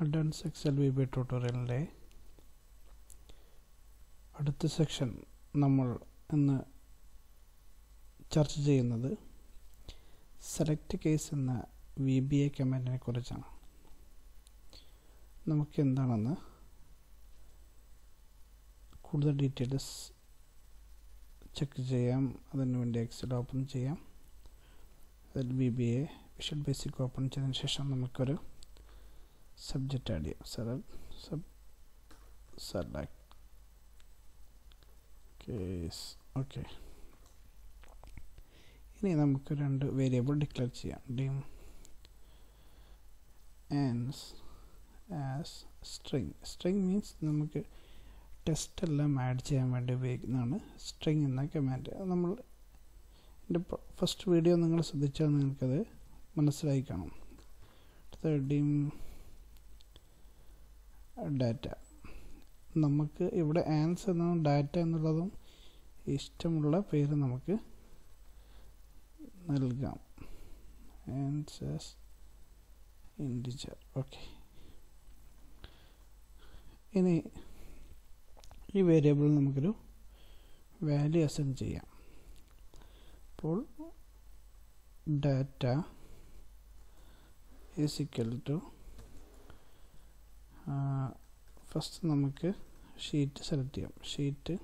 Advance excel V B ട്യൂട്ടോറിയലിന്റെ അടുത്ത section നമ്മൾ ഇന്ന് ചർച്ച ചെയ്യുന്നത് സെലക്ട് കേസ് എന്ന വി ബി എ കമാൻഡിനെ കുറിച്ചാണ്. നമുക്ക് എന്താണെന്ന് കൂടുതൽ ഡീറ്റെയിൽസ് ചെക്ക് ചെയ്യാം. അതിനു വേണ്ടി എക്സൽ ഓപ്പൺ ചെയ്യാം. അതിൽ V B A visual basic open ചെയ്തതിന് ശേഷം നമുക്കൊരു സബ്ജക്റ്റ് idea ചെയ്യാം. Select sub select case okay ഇനി നമുക്ക് രണ്ട് വേരിയബിൾ ഡിക്ലെയർ ചെയ്യാം. Dim ans as string string means നമുക്ക് ടെസ്റ്റ് എല്ലാം ആഡ് ചെയ്യാൻ വേണ്ടി ഉപയോഗിക്കുന്നതാണ് സ്ട്രിങ് എന്ന കമാൻഡ് നമ്മൾ എന്റെ ഫസ്റ്റ് വീഡിയോ നിങ്ങൾ ശ്രദ്ധിച്ചാൽ നിങ്ങൾക്കത് മനസ്സിലായി കാണും. Dim data. നമുക്ക് ഇവിടെ ആൻസ് എന്നതും ഡാറ്റ എന്നുള്ളതും ഇഷ്ടമുള്ള പേര് നമുക്ക് നൽകാം. ആൻസസ് ഇൻഡിജർ ഓക്കെ ഇനി ഈ വേരിയബിൾ നമുക്കൊരു വാല്യൂ അസൈൻ ചെയ്യാം. അപ്പോൾ ഡാറ്റ ഈസ് ടു ഫസ്റ്റ് നമുക്ക് ഷീറ്റ് സെലക്ട് ചെയ്യാം. Sheet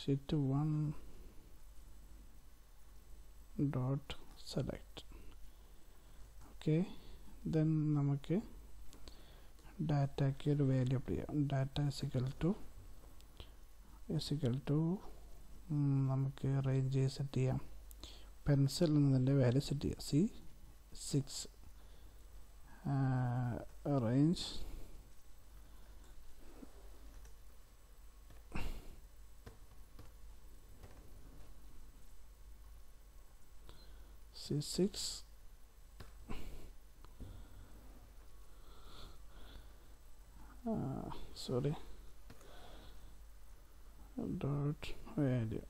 sheet one dot select okay then നമുക്ക് ഡാറ്റയ്ക്ക് ഒരു വാല്യൂ അപ്ലൈ ചെയ്യാം. Data is equal to is equal to നമുക്ക് റേഞ്ച് സെറ്റ് ചെയ്യാം. പെൻസിൽ എന്നതിന്റെ വാല്യൂ സെറ്റ് ചെയ്യാം. C six range C uh, sorry. Dot value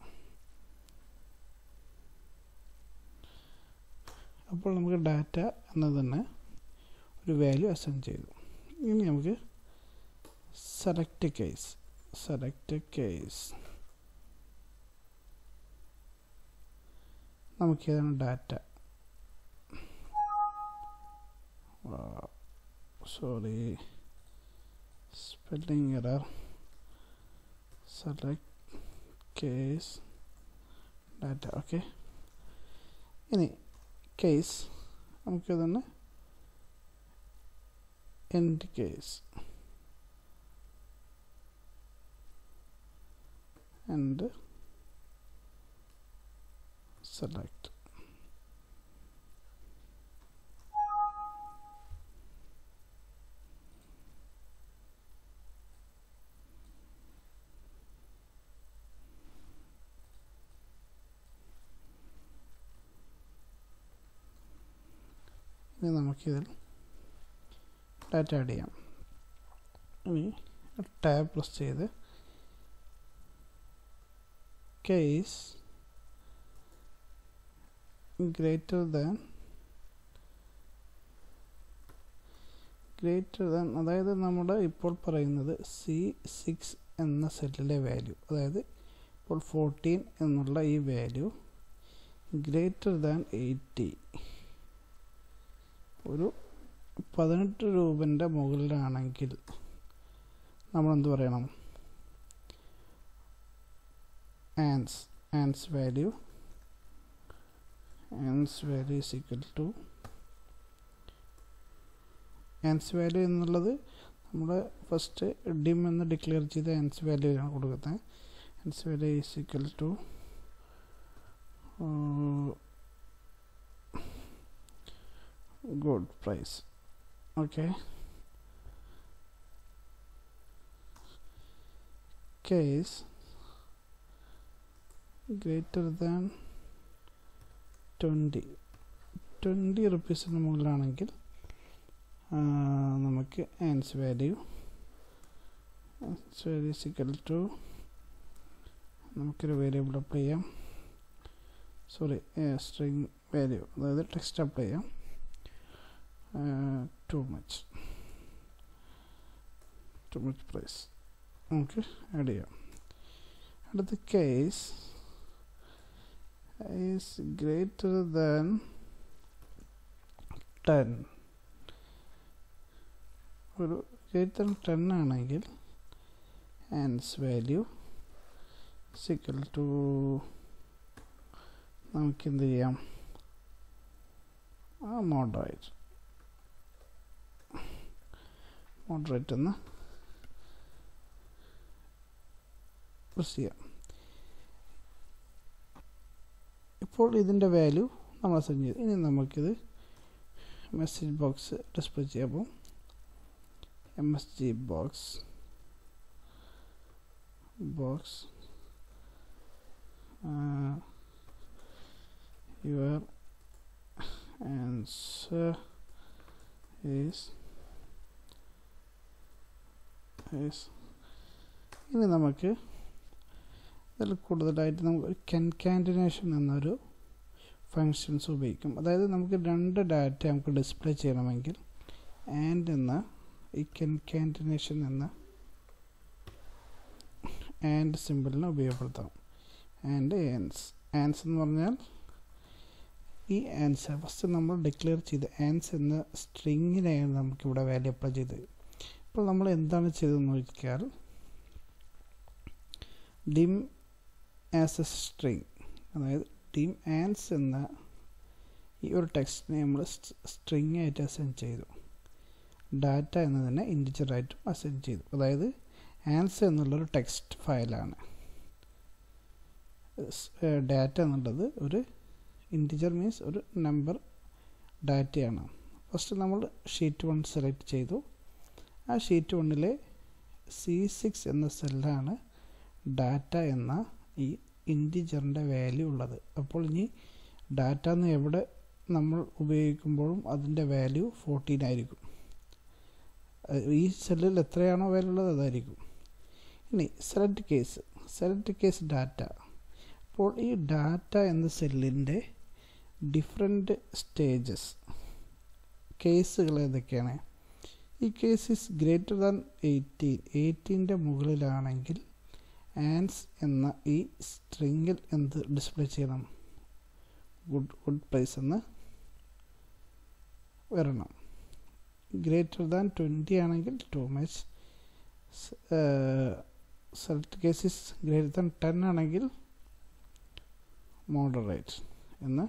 അപ്പോൾ നമുക്ക് ഡാറ്റ എന്നത് തന്നെ ഒരു വാല്യൂ അസൈൻ ചെയ്തു. ഇനി നമുക്ക് സെലക്ട് കേസ് സെലക്ട് കേസ് നമുക്ക് ഏതാണ് data sorry spelling error select case data okay ഇനി കേസ് നമുക്ക് തന്നെ എൻഡ് കേസ് and select ഇനി നമുക്കിതിൽ ഡാറ്റ ആഡ് ചെയ്യാം. ഇനി ടാബ് പ്രസ് ചെയ്ത് case greater than greater than അതായത് നമ്മൾ ഇപ്പോൾ പറയുന്നത് സി സിക്സ് എന്ന സെല്ലിലെ വാല്യൂ. അതായത് ഇപ്പോൾ ഫോർട്ടീൻ എന്നുള്ള ഈ വാല്യൂ ഗ്രേറ്റർ ദാൻ എയ്റ്റി. ഒരു പതിനെട്ട് രൂപന്റെ മുകളിലാണെങ്കിൽ നമ്മളെന്ത് പറയണം? Ans ans value ans value is equal to ans value എന്നുള്ളത് നമ്മൾ ഫസ്റ്റ് ഡിം എന്ന് ഡിക്ലെയർ ചെയ്ത ആൻസ് വാല്യൂ ആണ് കൊടുക്കുന്നത്. Ans value is equal to good price okay case greater than twenty twenty റുപ്പീസിന് മുകളിലാണെങ്കിൽ നമുക്ക് ans value ans value equal to നമുക്കൊരു variable apply ചെയ്യാം. സോറി സ്ട്രിങ് വാല്യൂ അതായത് ടെക്സ്റ്റ് അപ്ലൈ ചെയ്യാം. Too much too much price നമുക്ക് add ചെയ്യാം അടുത്ത case is greater than ten ഒരു ഗ്രേറ്റർ ടെൻ ആണെങ്കിൽ ആൻസ് വാല്യൂ സിക്കൽ ടു നമുക്ക് എന്ത് ചെയ്യാം? ആ മോഡറേറ്റ് മോഡറേറ്റ് എന്ന് പ്രസ് ചെയ്യാം ഇപ്പോൾ ഇതിന്റെ വാല്യൂ നമ്മൾ അസൈൻ ചെയ്തു. ഇനി നമുക്കിത് മെസ്സേജ് ബോക്സ് ഡിസ്പ്ലേ ചെയ്യാം M S G box box your answer is is ഇനി നമുക്ക് ഇതിൽ കൂടുതലായിട്ട് നമുക്ക് ഒരു കൻകാന്റിനേഷൻ എന്നൊരു ഫങ്ഷൻസ് ഉപയോഗിക്കും. അതായത് നമുക്ക് രണ്ട് ഡാറ്റ നമുക്ക് ഡിസ്പ്ലേ ചെയ്യണമെങ്കിൽ ആൻഡ് എന്ന ഈ കൻകാന്റിനേഷൻ എന്ന ആൻഡ് സിമ്പിളിനെ ഉപയോഗപ്പെടുത്താം. ആൻഡ് ആൻസ് ആൻസ് എന്ന് പറഞ്ഞാൽ ഈ ആൻസർ ഫസ്റ്റ് നമ്മൾ ഡിക്ലെയർ ചെയ്ത് ആൻസ് എന്ന സ്ട്രിങ്ങിനെയാണ് നമുക്കിവിടെ വാല്യൂ അപ്ലൈ ചെയ്തത്. ഇപ്പോൾ നമ്മൾ എന്താണ് ചെയ്തതെന്ന് നോക്കിയാൽ ഡിം ആസ് എ സ്ട്രിങ് അതായത് ഡിം ആൻസ് എന്ന ഈ ഒരു ടെക്സ്റ്റിനെ നമ്മൾ സ്ട്രിങ് ആയിട്ട് അസൈൻ ചെയ്തു. ഡാറ്റ എന്നതിനെ ഇൻഡിജറായിട്ടും അസൈൻ ചെയ്തു. അതായത് ആൻസ് എന്നുള്ളൊരു ടെക്സ്റ്റ് ഫയലാണ് ഡാറ്റ എന്നുള്ളത് ഒരു ഇന്റിജർ മീൻസ് ഒരു നമ്പർ ഡാറ്റയാണ് ഫസ്റ്റ് നമ്മൾ ഷീറ്റ് വൺ സെലക്ട് ചെയ്തു. ആ ഷീറ്റ് വണ്ണിലെ സി സിക്സ് എന്ന സെല്ലാണ് ഡാറ്റ എന്ന ഈ ഇന്റിജറിന്റെ വാല്യൂ ഉള്ളത്. അപ്പോൾ ഇനി ഡാറ്റ എന്ന് എവിടെ നമ്മൾ ഉപയോഗിക്കുമ്പോഴും അതിന്റെ വാല്യൂ ഫോർട്ടീൻ ആയിരിക്കും. ഈ സെല്ലിൽ എത്രയാണോ വാല്യൂ ഉള്ളത് അതായിരിക്കും. ഇനി select case select case data അപ്പോൾ ഈ ഡാറ്റ എന്ന സെല്ലിന്റെ ഡിഫറെന്റ് സ്റ്റേജസ് കേസുകൾ ഏതൊക്കെയാണ്? ഈ case is greater than eighteen എയ്റ്റീന്റെ മുകളിലാണെങ്കിൽ ആൻസ് എന്ന ഈ സ്ട്രിങ്ങിൽ എന്ത് ഡിസ്പ്ലേ ചെയ്യണം? ഗുഡ് ഗുഡ് പ്രൈസ് എന്ന് വരണം. ഗ്രേറ്റർ ദാൻ ട്വന്റി ആണെങ്കിൽ too much select cases greater than ten ആണെങ്കിൽ മോഡറേറ്റ് എന്ന്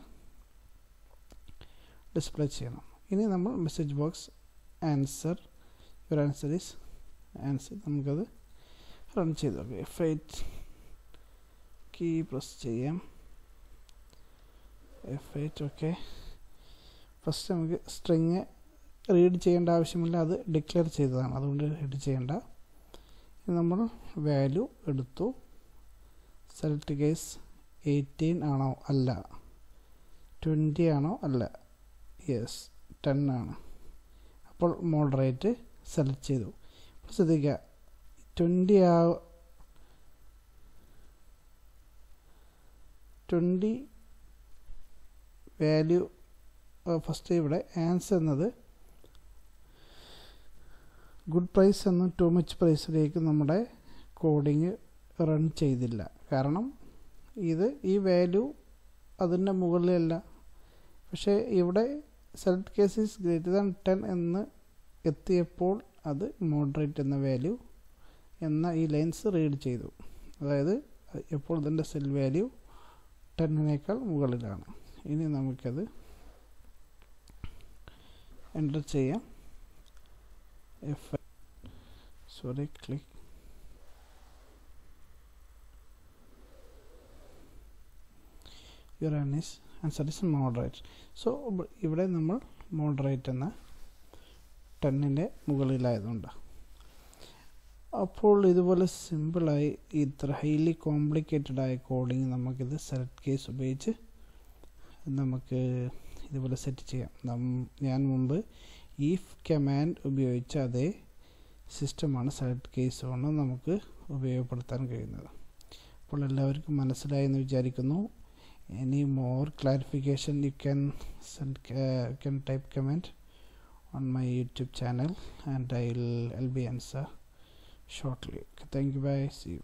ഡിസ്പ്ലേ ചെയ്യണം. ഇനി നമ്മൾ message box answer your answer is answer നമുക്കത് റൺ ചെയ്ത് നോക്കാം. എഫ് എയ്റ്റ് കീ പ്രസ് ചെയ്യാം എഫ് എയ്റ്റ് ഓക്കെ ഫസ്റ്റ് നമുക്ക് സ്ട്രിങ് റീഡ് ചെയ്യേണ്ട ആവശ്യമില്ല. അത് ഡിക്ലെയർ ചെയ്തതാണ്. അതുകൊണ്ട് റീഡ് ചെയ്യേണ്ട. നമ്മൾ വാല്യൂ എടുത്തു. സെലക്ട് കേസ് എയ്റ്റീൻ ആണോ അല്ല? ട്വന്റി ആണോ അല്ല? യെസ് ടെൻ ആണ്. അപ്പോൾ മോഡറേറ്റ് സെലക്ട് ചെയ്തു. ഇപ്പോൾ ശ്രദ്ധിക്കുക. ട്വന്റി ആ ട്വന്റി വാല്യൂ ഫസ്റ്റ് ഇവിടെ ആൻസർ എന്നത് ഗുഡ് പ്രൈസ് എന്നും ടു മച്ച് പ്രൈസിലേക്ക് നമ്മുടെ കോഡിങ് റൺ ചെയ്തില്ല. കാരണം ഇത് ഈ വാല്യൂ അതിന്റെ മുകളിലല്ല. പക്ഷേ ഇവിടെ select case is greater than ten എന്ന് എത്തിയപ്പോൾ അത് മോഡറേറ്റ് എന്ന വാല്യൂ എന്ന ഈ ലൈൻസ് റീഡ് ചെയ്തു. അതായത് എപ്പോൾ ഇതിന്റെ സെൽ വാല്യൂ ടെന്നിനേക്കാൾ മുകളിലാണ്. ഇനി നമുക്കത് എന്റർ ചെയ്യാം. F sorry click. യുറാനിസ് answer is moderate so ഇവിടെ നമ്മൾ മോഡറേറ്റ് എന്ന ടെന്നിന്റെ മുകളിലായതുകൊണ്ട്. അപ്പോൾ ഇതുപോലെ സിമ്പിളായി ഇത്ര ഹൈലി കോംപ്ലിക്കേറ്റഡ് ആയ കോഡിങ് നമുക്കിത് സെലക്ട് കേസ് ഉപയോഗിച്ച് നമുക്ക് ഇതുപോലെ സെറ്റ് ചെയ്യാം. ഞാൻ മുമ്പ് ഈഫ് കമാൻഡ് ഉപയോഗിച്ച അതേ സിസ്റ്റമാണ് സെലക്ട് കേസ് കൊണ്ട് നമുക്ക് ഉപയോഗപ്പെടുത്താൻ കഴിയുന്നത്. അപ്പോൾ എല്ലാവർക്കും മനസ്സിലായെന്ന് വിചാരിക്കുന്നു. Any more clarification you can send uh, can type comment on my youtube channel and i'll i'll be answer shortly. Thank you. Bye. See you.